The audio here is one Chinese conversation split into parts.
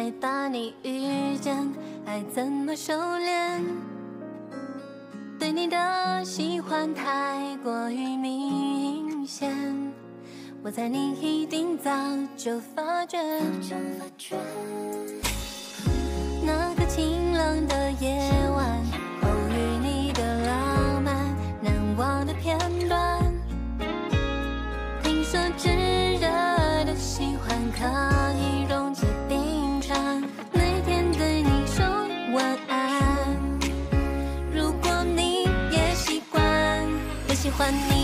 害怕你遇见，爱怎么收敛？对你的喜欢太过于明显，我猜你一定早就发觉。那个晴朗的夜晚，偶遇你的浪漫，难忘的片段。听说炙热的喜欢可以也喜欢你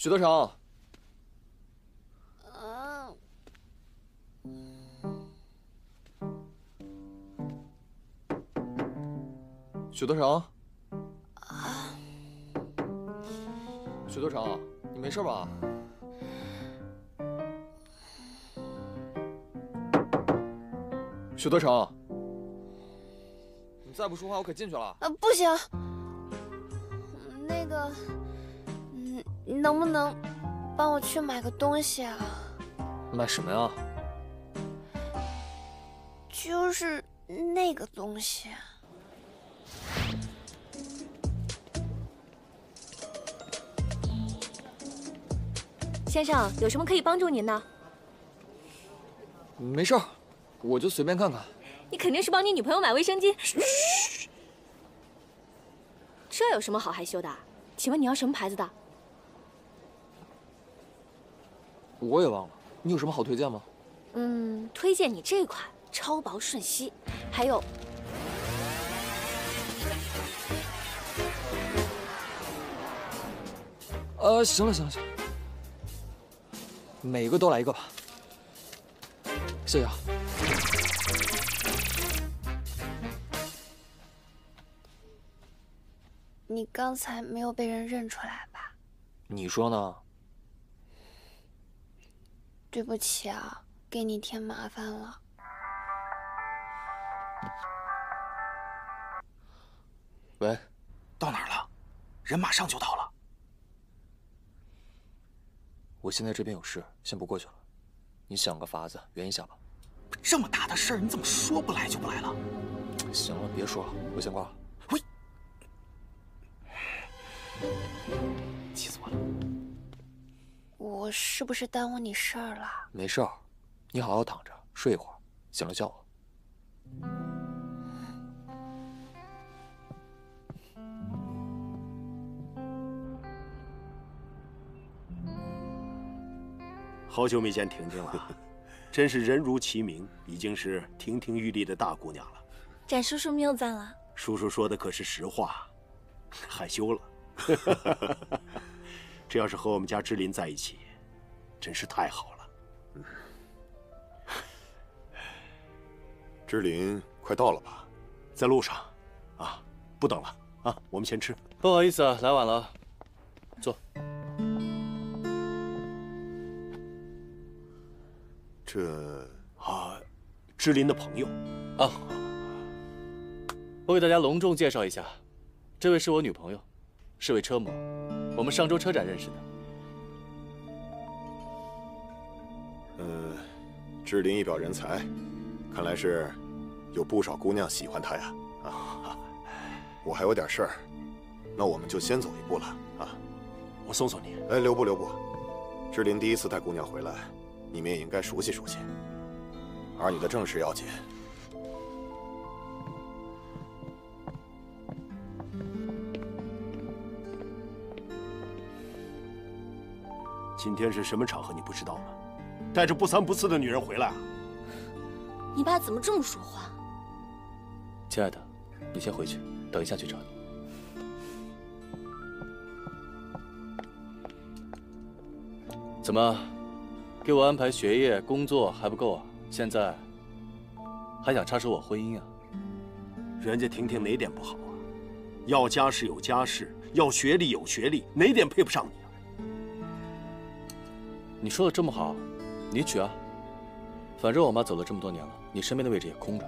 许德成，许德成，许德成，你没事吧？许德成，你再不说话，我可进去了。啊，不行，那个，你能不能帮我去买个东西啊？买什么呀？就是那个东西。先生，有什么可以帮助您的？没事儿，我就随便看看。你肯定是帮你女朋友买卫生巾。这有什么好害羞的？请问你要什么牌子的？我也忘了，你有什么好推荐吗？嗯，推荐你这款超薄瞬吸，还有呃，行了行了行了，每个都来一个吧。谢谢啊。你刚才没有被人认出来吧？你说呢？对不起啊，给你添麻烦了。喂，到哪儿了？人马上就到了。我现在这边有事，先不过去了。你想个法子圆一下吧。这么大的事儿，你怎么说不来就不来了？行了，别说了，我先挂了。我是不是耽误你事儿了？没事儿，你好好躺着睡一会儿，醒了叫我。好久没见婷婷了，真是人如其名，已经是亭亭玉立的大姑娘了。展叔叔谬赞了。叔叔说的可是实话，害羞了。这要是和我们家芝林在一起，真是太好了。芝林快到了吧？在路上，啊，不等了啊，我们先吃。不好意思啊，来晚了，坐。这啊，芝林的朋友啊，我给大家隆重介绍一下，这位是我女朋友，是位车模，我们上周车展认识的。嗯志玲一表人才看来是有不少姑娘喜欢她呀啊我还有点事儿那我们就先走一步了啊我送送你。哎留步留步。志玲第一次带姑娘回来你们也应该熟悉熟悉而你的正事要紧。今天是什么场合你不知道吗？带着不三不四的女人回来啊？你爸怎么这么说话？亲爱的，你先回去，等一下去找你。怎么，给我安排学业、工作还不够啊？现在还想插手我婚姻啊？人家婷婷哪点不好啊？要家世有家世，要学历有学历，哪点配不上你啊？你说的这么好，你娶啊？反正我妈走了这么多年了，你身边的位置也空着。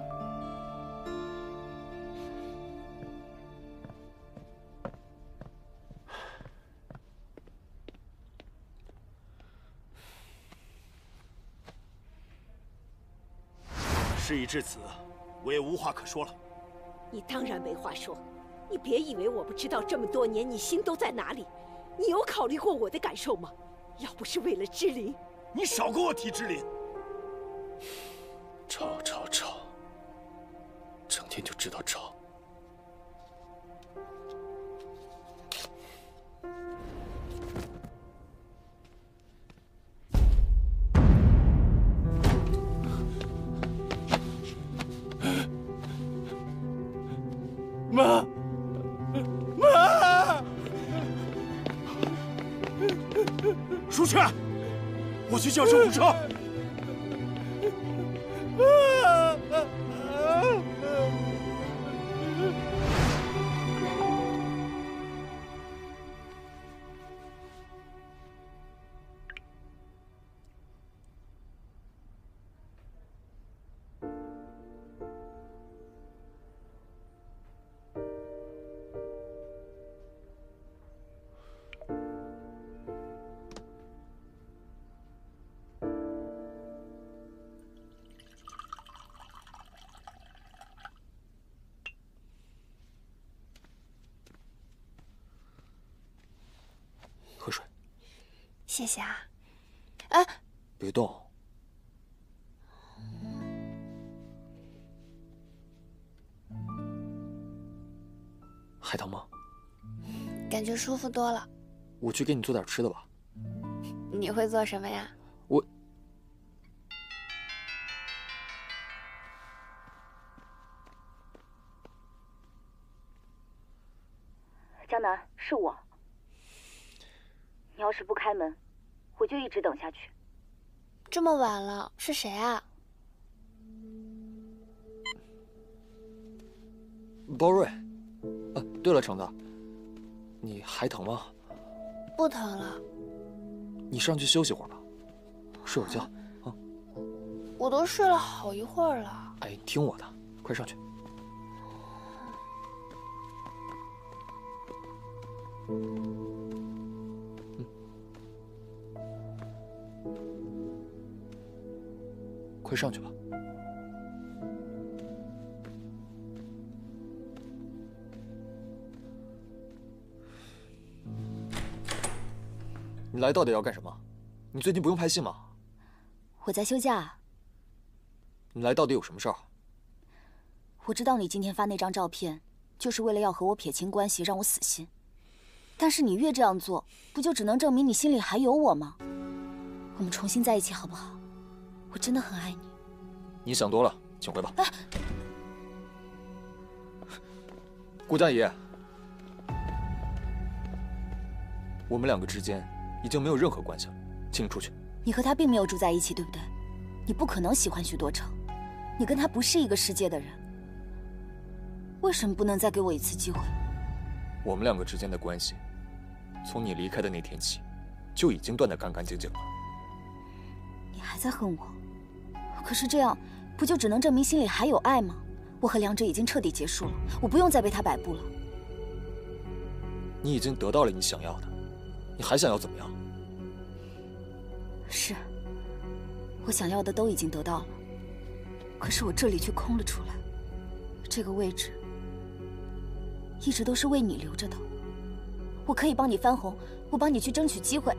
事已至此，我也无话可说了。你当然没话说，你别以为我不知道这么多年你心都在哪里。你有考虑过我的感受吗？要不是为了芝林，你少跟我提芝林。吵吵吵，整天就知道吵。车。谢谢啊。哎，别动。还疼吗？感觉舒服多了。我去给你做点吃的吧。你会做什么呀？我江南，是我。你要是不开门，我就一直等下去。这么晚了，是谁啊？包瑞。啊，对了，橙子，你还疼吗？不疼了。你上去休息会儿吧，睡会儿觉啊。我都睡了好一会儿了。哎，听我的，快上去。快上去吧。你来到底要干什么？你最近不用拍戏吗？我在休假。你来到底有什么事儿？我知道你今天发那张照片，就是为了要和我撇清关系，让我死心。但是你越这样做，不就只能证明你心里还有我吗？我们重新在一起好不好？我真的很爱你。你想多了，请回吧。顾佳怡，我们两个之间已经没有任何关系了，请你出去。你和他并没有住在一起，对不对？你不可能喜欢许多成，你跟他不是一个世界的人。为什么不能再给我一次机会？我们两个之间的关系，从你离开的那天起，就已经断得干干净净了。你还在恨我？可是这样，不就只能证明心里还有爱吗？我和梁哲已经彻底结束了，我不用再被他摆布了。你已经得到了你想要的，你还想要怎么样？是，我想要的都已经得到了，可是我这里却空了出来。这个位置一直都是为你留着的。我可以帮你翻红，我帮你去争取机会，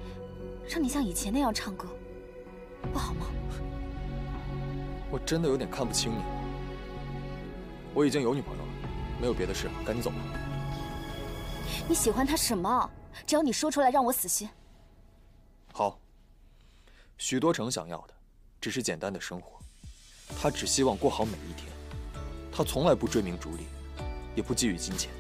让你像以前那样唱歌，不好吗？我真的有点看不清你。我已经有女朋友了，没有别的事，赶紧走吧。你喜欢他什么？只要你说出来，让我死心。好，许多成想要的，只是简单的生活，他只希望过好每一天。他从来不追名逐利，也不觊觎金钱。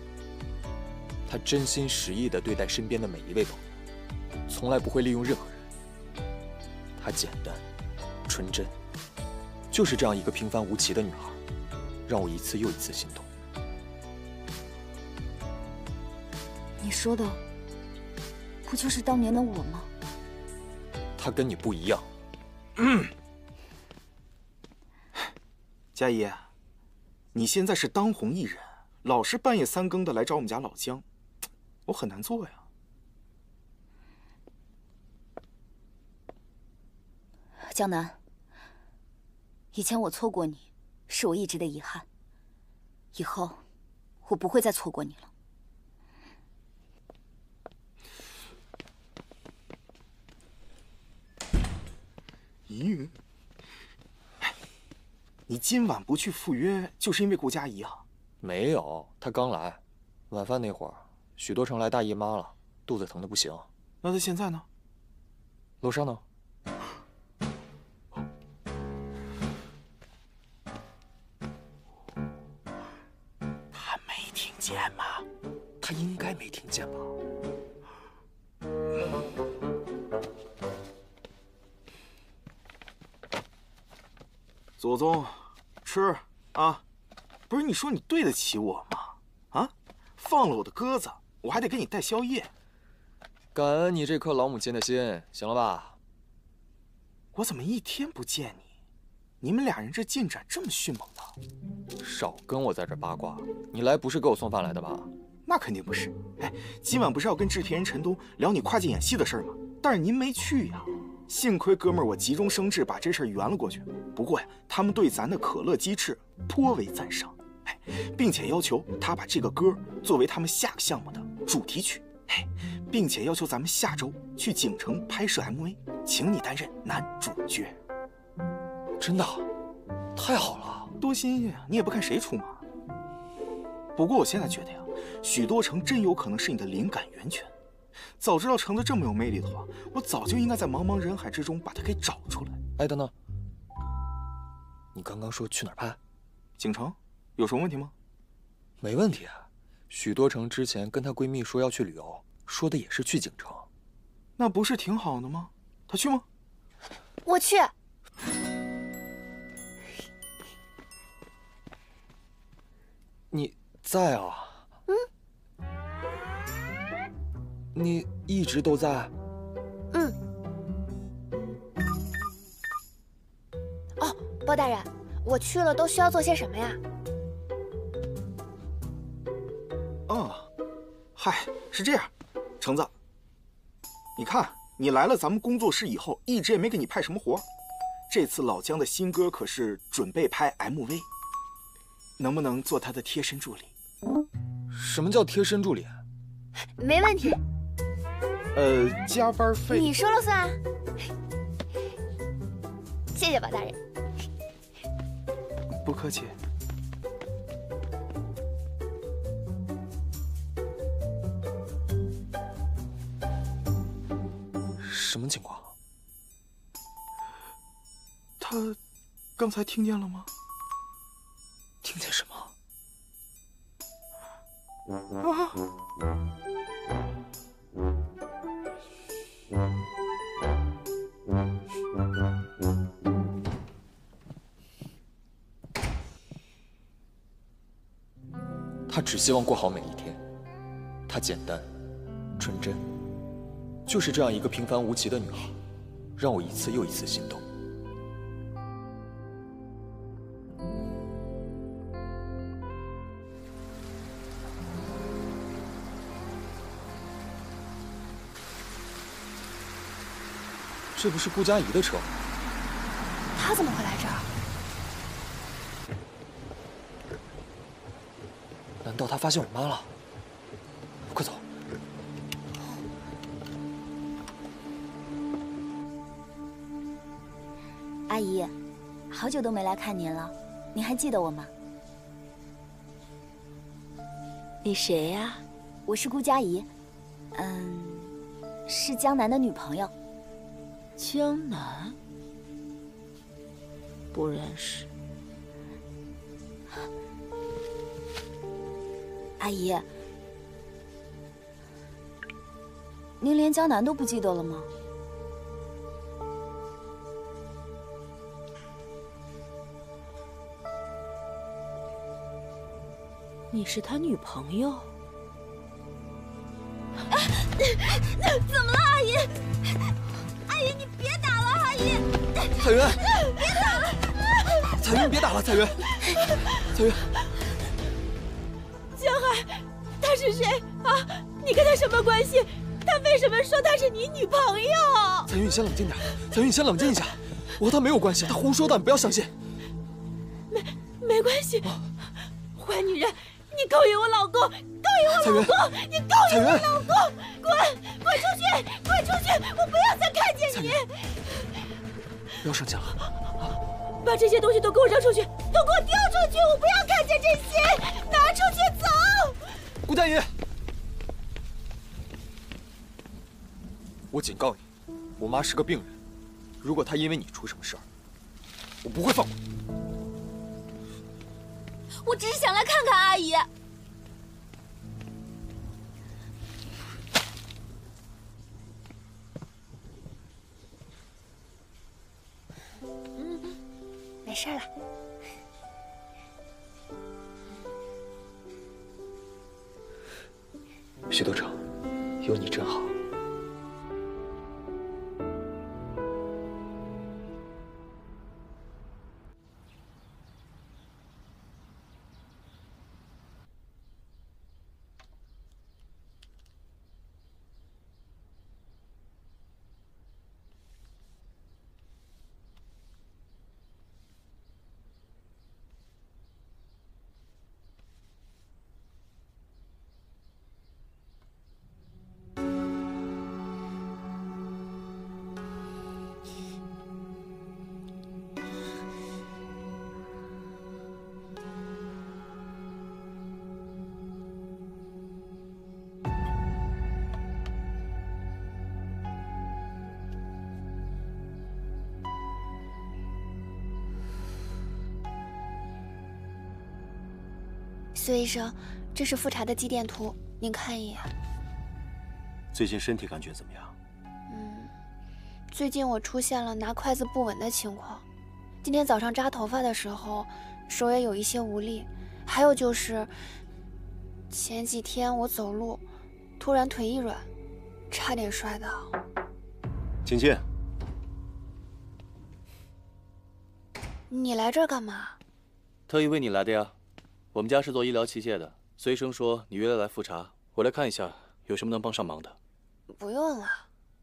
他真心实意地对待身边的每一位朋友，从来不会利用任何人。他简单、纯真，就是这样一个平凡无奇的女孩，让我一次又一次心动。你说的，不就是当年的我吗？她跟你不一样。佳怡，你现在是当红艺人，老是半夜三更的来找我们家老姜，我很难做呀。江南，以前我错过你，是我一直的遗憾。以后，我不会再错过你了。咦，你今晚不去赴约，就是因为顾佳怡啊？没有，她刚来，晚饭那会儿，许多成来大姨妈了，肚子疼的不行。那她现在呢？楼上呢？左宗，吃啊！不是你说你对得起我吗？啊，放了我的鸽子，我还得给你带宵夜。感恩你这颗老母亲的心，行了吧？我怎么一天不见你，你们俩人这进展这么迅猛呢？少跟我在这八卦！你来不是给我送饭来的吧？那肯定不是。哎，今晚不是要跟制片人陈东聊你跨界演戏的事吗？但是您没去呀。幸亏哥们儿我急中生智，把这事圆了过去。不过呀，他们对咱的可乐鸡翅颇为赞赏，哎，并且要求他把这个歌作为他们下个项目的主题曲，哎，并且要求咱们下周去景城拍摄 MV，请你担任男主角。真的？太好了，多新鲜啊！你也不看谁出马。不过我现在觉得呀，许多城真有可能是你的灵感源泉。早知道橙子这么有魅力的话，我早就应该在茫茫人海之中把他给找出来。哎，等等，你刚刚说去哪儿拍？景城，有什么问题吗？没问题啊。许多城之前跟她闺蜜说要去旅游，说的也是去景城。那不是挺好的吗？她去吗？我去。你在啊？嗯。你一直都在。嗯。哦，包大人，我去了都需要做些什么呀？哦，嗨，是这样，橙子，你看你来了咱们工作室以后，一直也没给你派什么活。这次老姜的新歌可是准备拍 MV，能不能做他的贴身助理？什么叫贴身助理？没问题。呃，加班费你说了算。谢谢吧大人。不客气。什么情况？他刚才听见了吗？希望过好每一天。她简单、纯真，就是这样一个平凡无奇的女孩，让我一次又一次心动。这不是顾佳怡的车吗？她怎么会来这儿？难道她发现我妈了？快走！阿姨，好久都没来看您了，您还记得我吗？你谁呀？我是顾佳怡，嗯，是江南的女朋友。江南，不认识。阿姨，您连江南都不记得了吗？你是他女朋友？怎么了，阿姨？阿姨，你别打了，阿姨！彩云，别打了！彩云，别打了，彩云，彩云。是谁啊？你跟他什么关系？他为什么说他是你女朋友？彩云，你先冷静点。彩云，你先冷静一下。我和他没有关系，他胡说的，你不要相信。没没关系，坏女人，你勾引我老公，勾引我老公，你勾引我老公，滚滚出去，滚出去！我不要再看见你。不要生气了，把这些东西都给我扔出去，都给我丢出去！我不要看见这些，拿出去走！顾大爷，我警告你，我妈是个病人，如果她因为你出什么事儿，我不会放过你。我只是想来看看阿姨。嗯，没事了。许都城，有你真好。苏医生，这是复查的肌电图，您看一眼。最近身体感觉怎么样？嗯，最近我出现了拿筷子不稳的情况，今天早上扎头发的时候，手也有一些无力，还有就是前几天我走路突然腿一软，差点摔倒。请进。你来这儿干嘛？特意为你来的呀。我们家是做医疗器械的，孙医生说你约了来复查，我来看一下有什么能帮上忙的。不用了。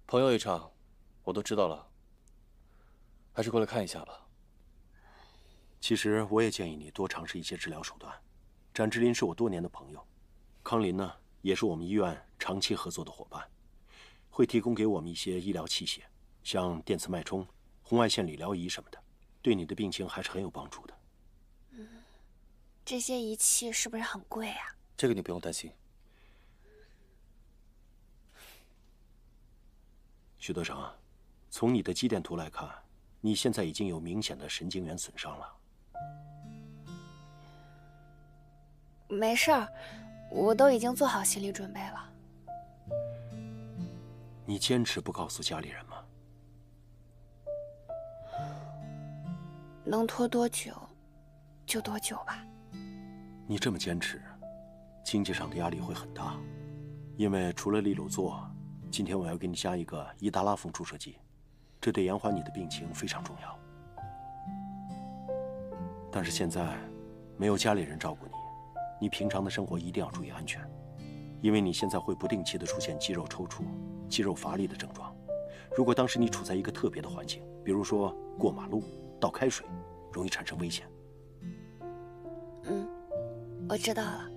朋友一场，我都知道了，还是过来看一下吧。其实我也建议你多尝试一些治疗手段。展之林是我多年的朋友，康林呢也是我们医院长期合作的伙伴，会提供给我们一些医疗器械，像电磁脉冲、红外线理疗仪什么的，对你的病情还是很有帮助的。这些仪器是不是很贵啊？这个你不用担心。许德成啊，从你的肌电图来看，你现在已经有明显的神经元损伤了。没事儿，我都已经做好心理准备了。你坚持不告诉家里人吗？能拖多久，就多久吧。你这么坚持，经济上的压力会很大，因为除了利鲁唑，今天我要给你加一个伊达拉峰注射剂，这对延缓你的病情非常重要。但是现在没有家里人照顾你，你平常的生活一定要注意安全，因为你现在会不定期的出现肌肉抽搐、肌肉乏力的症状。如果当时你处在一个特别的环境，比如说过马路、倒开水，容易产生危险。嗯。我知道了。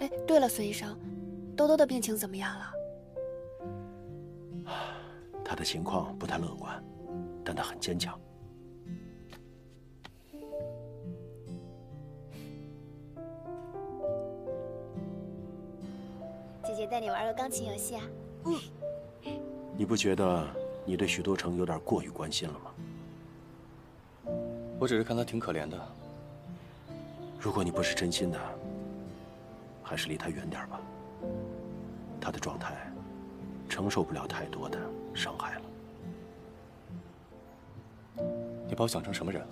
哎，对了，孙医生，兜兜的病情怎么样了？他的情况不太乐观，但他很坚强。姐姐带你玩个钢琴游戏啊？嗯。你不觉得你对许多成有点过于关心了吗？我只是看他挺可怜的。如果你不是真心的，还是离他远点吧。他的状态承受不了太多的伤害了。你把我想成什么人了？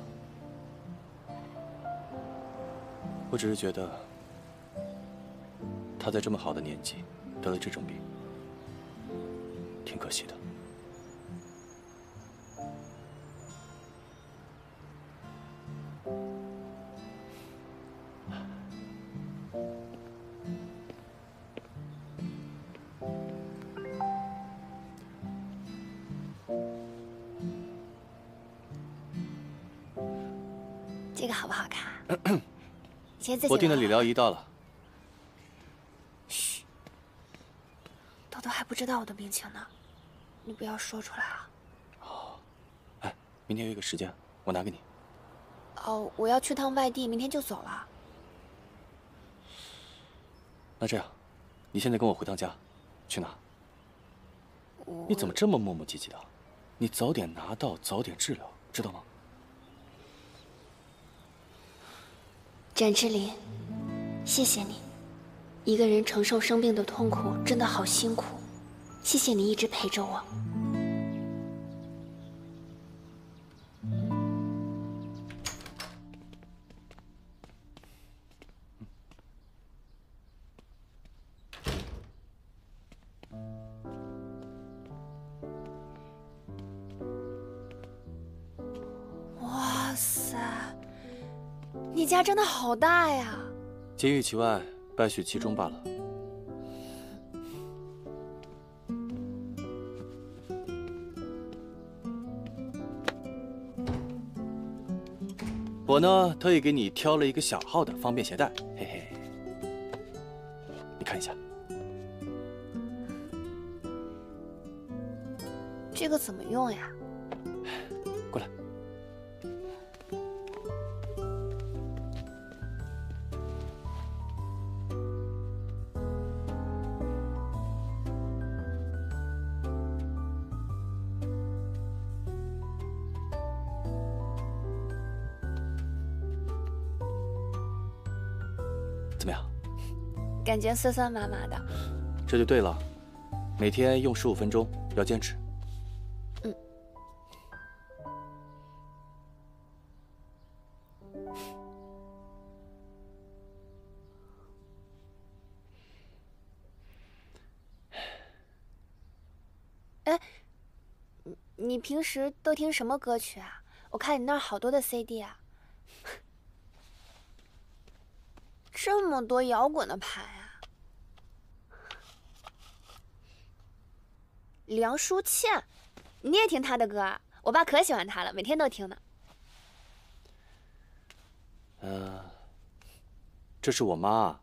我只是觉得，他在这么好的年纪得了这种病，挺可惜的。自己。我订的理疗仪到了。嘘，豆豆还不知道我的病情呢，你不要说出来啊。哦，哎，明天约一个时间，我拿给你。哦，我要去趟外地，明天就走了。那这样，你现在跟我回趟家，去哪？你怎么这么磨磨唧唧的？你早点拿到，早点治疗，知道吗？展志林，谢谢你。一个人承受生病的痛苦真的好辛苦，谢谢你一直陪着我。家真的好大呀！金玉其外，败絮其中罢了。我呢，特意给你挑了一个小号的，方便携带，嘿嘿。你看一下，这个怎么用呀？感觉酸酸麻麻的。这就对了，每天用十五分钟，要坚持。嗯。哎，你你平时都听什么歌曲啊？我看你那儿好多的 CD 啊。这么多摇滚的牌啊！梁淑倩，你也听她的歌啊？我爸可喜欢她了，每天都听呢。呃，这是我妈。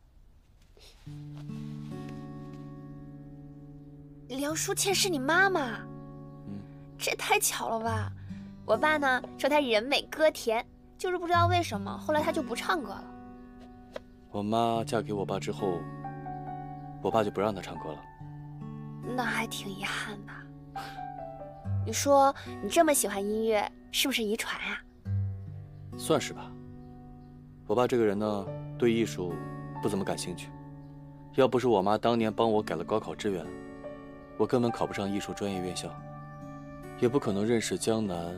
梁淑倩是你妈妈？嗯，这太巧了吧！我爸呢说她人美歌甜，就是不知道为什么后来她就不唱歌了。我妈嫁给我爸之后，我爸就不让她唱歌了。那还挺遗憾的。你说你这么喜欢音乐，是不是遗传啊？算是吧。我爸这个人呢，对艺术不怎么感兴趣。要不是我妈当年帮我改了高考志愿，我根本考不上艺术专业院校，也不可能认识江南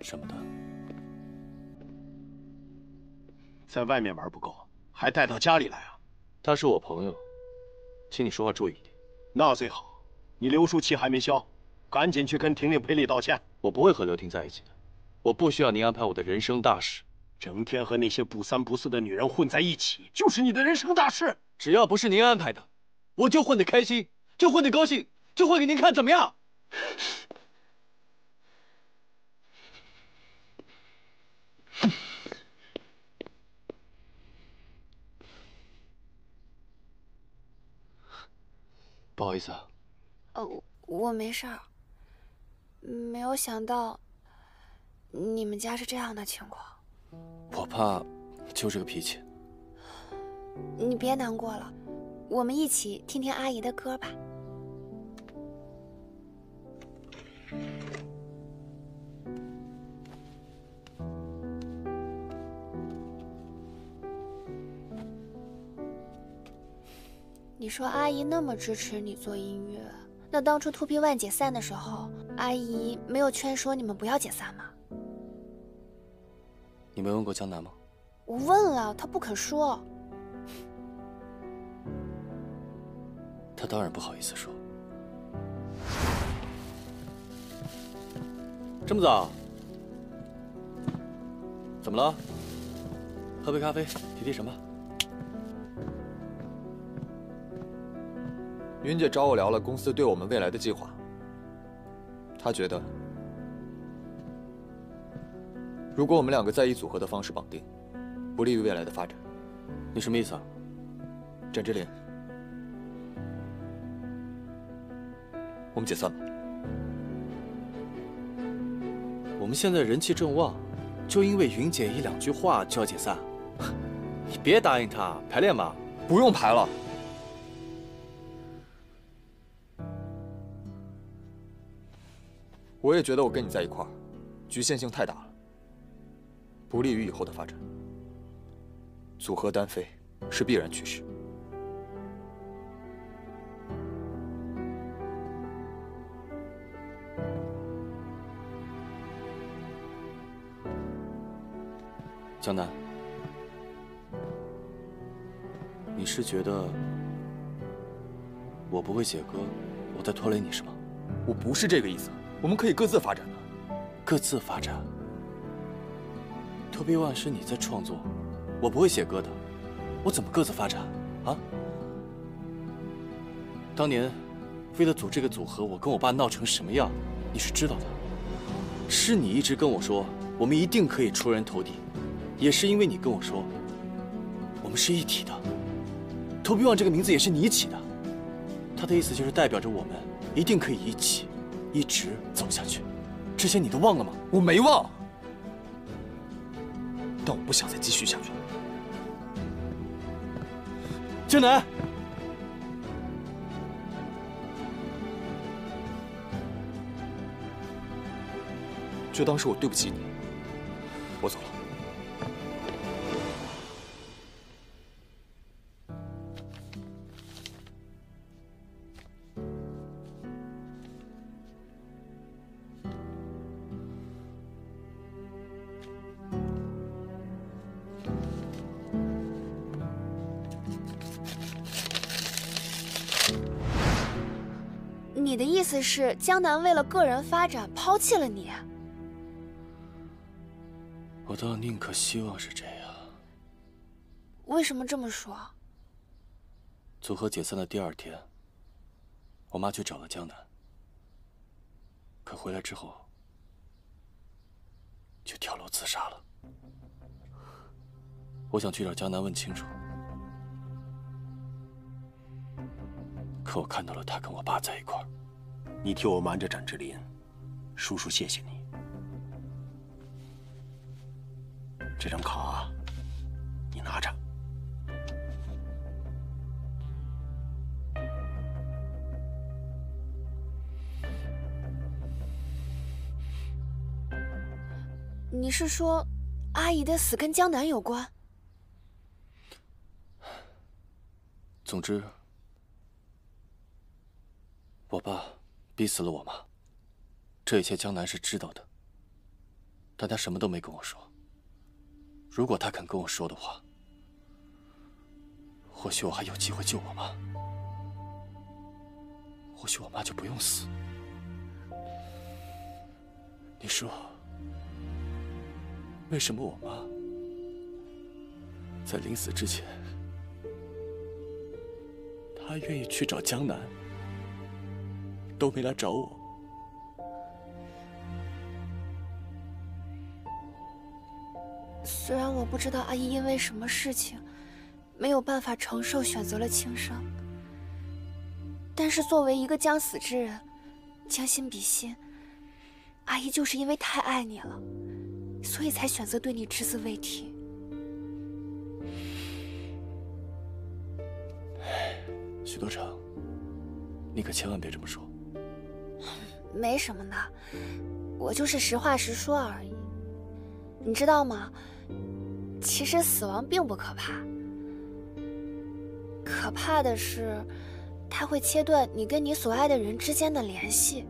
什么的。在外面玩不够。还带到家里来啊！他是我朋友，请你说话注意一点。那最好，你刘书气还没消，赶紧去跟婷婷赔礼道歉。我不会和刘婷在一起的，我不需要您安排我的人生大事。整天和那些不三不四的女人混在一起，就是你的人生大事。只要不是您安排的，我就混得开心，就混得高兴，就混给您看，怎么样？不好意思啊。哦我没事儿没有想到你们家是这样的情况。我怕就这个脾气。你别难过了我们一起听听阿姨的歌吧。你说阿姨那么支持你做音乐那当初 Two P One 解散的时候，阿姨没有劝说你们不要解散吗？你没问过江南吗？我问了，他不肯说。他当然不好意思说。这么早？怎么了？喝杯咖啡，提提神吧。云姐找我聊了公司对我们未来的计划。她觉得，如果我们两个再以组合的方式绑定，不利于未来的发展。你什么意思啊？展之琳，我们解散吧。我们现在人气正旺，就因为云姐一两句话就要解散？你别答应她，排练吧。不用排了。我也觉得我跟你在一块儿，局限性太大了，不利于以后的发展。组合单飞是必然趋势。江南，你是觉得我不会写歌，我在拖累你是吗？我不是这个意思，我们可以各自发展的。各自发展。To Be One 是你在创作，我不会写歌的，我怎么各自发展啊？当年为了组这个组合，我跟我爸闹成什么样，你是知道的。是你一直跟我说，我们一定可以出人头地。也是因为你跟我说，我们是一体的。To Be One 这个名字也是你起的，他的意思就是代表着我们一定可以一起，一直走下去。这些你都忘了吗？我没忘，但我不想再继续下去了。江南，就当是我对不起你，你的意思是江南为了个人发展抛弃了你？我倒宁可希望是这样。为什么这么说？组合解散的第二天，我妈去找了江南，可回来之后就跳楼自杀了。我想去找江南问清楚，可我看到了他跟我爸在一块儿。你替我瞒着展志林，叔叔谢谢你。这张卡，你拿着。你是说，阿姨的死跟江南有关？总之，我爸逼死了我妈，这一切江南是知道的，但他什么都没跟我说。如果他肯跟我说的话，或许我还有机会救我妈，或许我妈就不用死。你说，为什么我妈在临死之前？他愿意去找江南，都没来找我。虽然我不知道阿姨因为什么事情没有办法承受，选择了轻生，但是作为一个将死之人，将心比心，阿姨就是因为太爱你了，所以才选择对你只字未提。许多成，你可千万别这么说。没什么的，我就是实话实说而已。你知道吗？其实死亡并不可怕，可可怕的是，它会切断你跟你所爱的人之间的联系。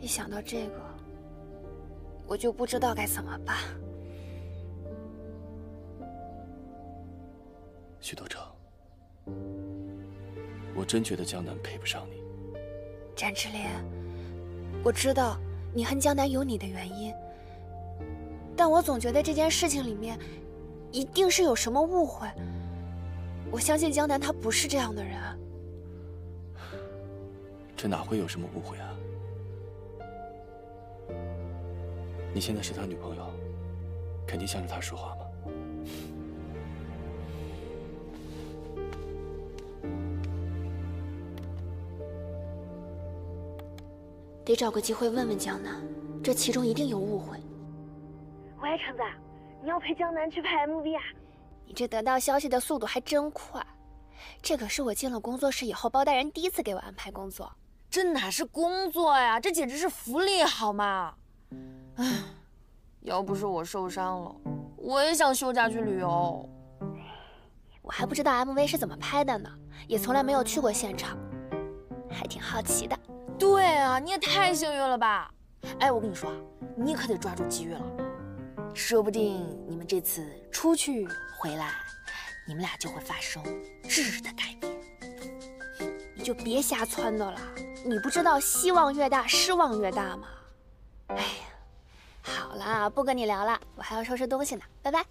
一想到这个，我就不知道该怎么办。许多成，我真觉得江南配不上你。展之莲，我知道你恨江南有你的原因，但我总觉得这件事情里面一定是有什么误会。我相信江南他不是这样的人。这哪会有什么误会啊？你现在是他女朋友，肯定向着他说话吧？得找个机会问问江南，这其中一定有误会。喂，橙子，你要陪江南去拍 MV 啊？你这得到消息的速度还真快，这可是我进了工作室以后，包大人第一次给我安排工作。这哪是工作呀，这简直是福利，好吗？唉，要不是我受伤了，我也想休假去旅游。我还不知道 MV 是怎么拍的呢，也从来没有去过现场，还挺好奇的。对啊，你也太幸运了吧！哎，我跟你说啊，你可得抓住机遇了，说不定你们这次出去回来，你们俩就会发生质的改变。你就别瞎撺掇了，你不知道希望越大，失望越大吗？哎呀，好了，不跟你聊了，我还要收拾东西呢，拜拜。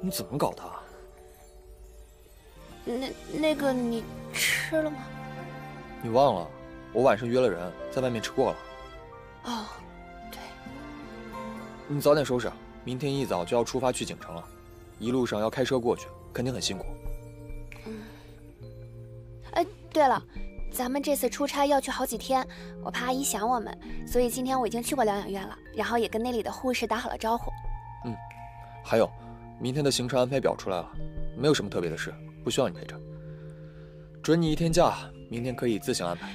你怎么搞的？那那个你吃了吗？你忘了，我晚上约了人，在外面吃过了。哦，对。你早点收拾，明天一早就要出发去景城了，一路上要开车过去，肯定很辛苦。嗯。哎，对了，咱们这次出差要去好几天，我怕阿姨想我们，所以今天我已经去过疗养院了，然后也跟那里的护士打好了招呼。嗯，还有。明天的行程安排表出来了，没有什么特别的事，不需要你陪着。准你一天假，明天可以自行安排。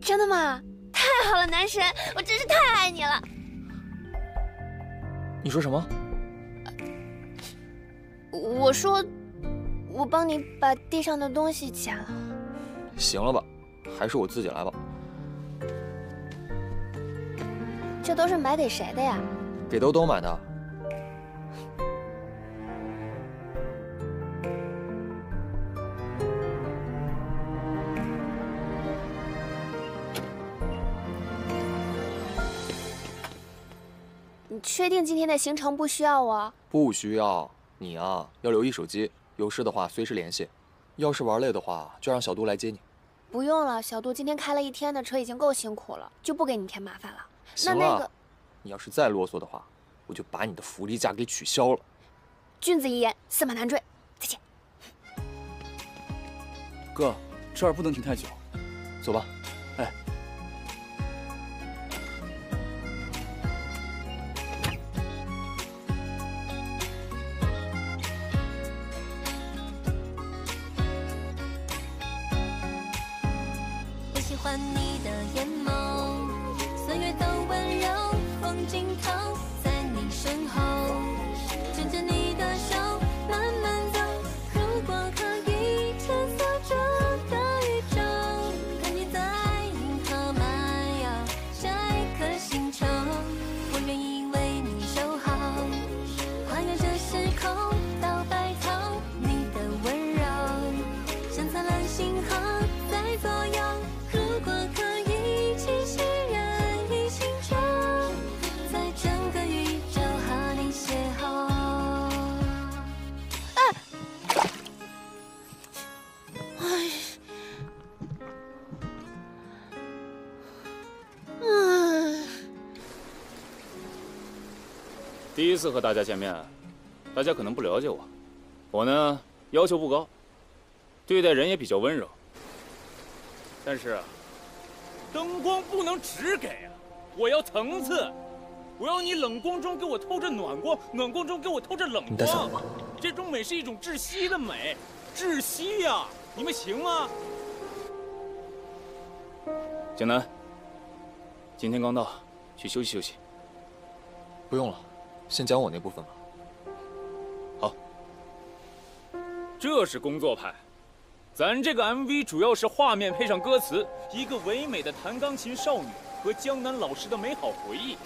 真的吗？太好了，男神，我真是太爱你了。你说什么？我说，我帮你把地上的东西捡了。行了吧，还是我自己来吧。这都是买给谁的呀？给兜兜买的。你确定今天的行程不需要我？不需要。你啊，要留意手机，有事的话随时联系。要是玩累的话，就让小杜来接你。不用了，小杜今天开了一天的车，已经够辛苦了，就不给你添麻烦了。那那个，你要是再啰嗦的话，我就把你的福利价给取消了。君子一言，驷马难追。再见。哥，这儿不能停太久，走吧。次和大家见面，大家可能不了解我。我呢，要求不高，对待人也比较温柔。但是啊，灯光不能只给啊，我要层次。我要你冷光中给我透着暖光，暖光中给我透着冷光。这种美是一种窒息的美，窒息呀！你们行吗？江南，今天刚到，去休息休息。不用了，先讲我那部分吧。好这是工作派，咱这个 MV 主要是画面配上歌词，一个唯美的弹钢琴少女和江南老师的美好回忆。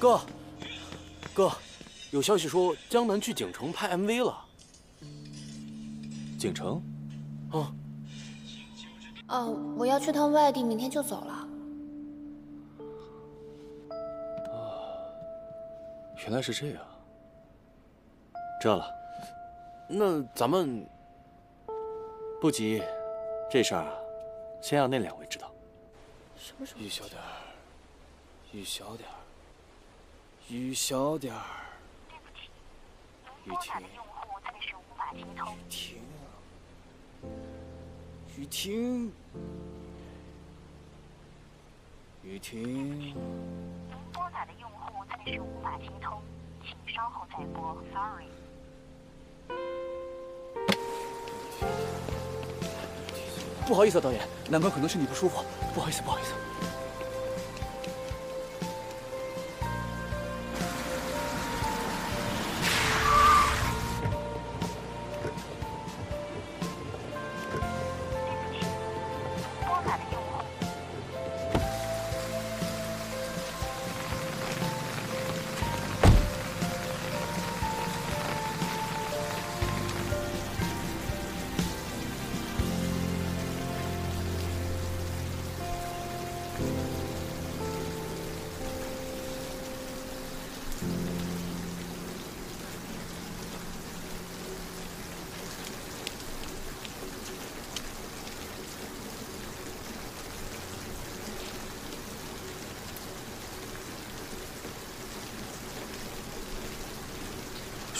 哥，哥，有消息说江南去景城拍 MV 了。景城？啊，哦，我要去趟外地，明天就走了。原来是这样。知道了，那咱们不急，这事儿啊，先让那两位知道。什么时候？雨小点儿，雨小点儿，雨小点儿。雨婷，雨婷，雨停，雨婷。拨打的用户暂时无法接通，请稍后再拨。Sorry。不好意思啊，导演，南哥可能是你不舒服，不好意思，不好意思。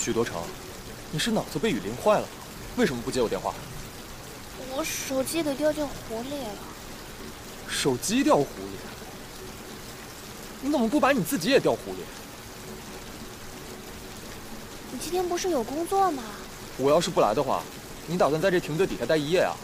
许多成，你是脑子被雨淋坏了吗？为什么不接我电话？我手机给掉进湖里了。手机掉湖里？你怎么不把你自己也掉湖里？你今天不是有工作吗？我要是不来的话，你打算在这亭子底下待一夜啊？